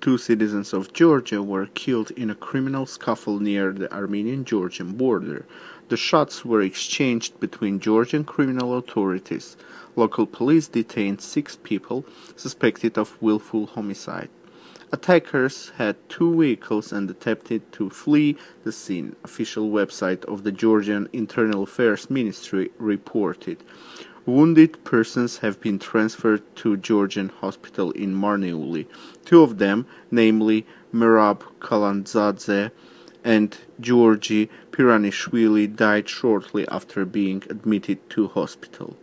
two citizens of Georgia were killed in a criminal scuffle near the Armenian-Georgian border. The shots were exchanged between Georgian criminal authorities. Local police detained six people suspected of willful homicide. Attackers had two vehicles and attempted to flee the scene, official website of the Georgian Internal Affairs Ministry reported. Wounded persons have been transferred to Georgian hospital in Marneuli. Two of them, namely Merab Kalandzadze and Georgi Piranishvili, died shortly after being admitted to hospital.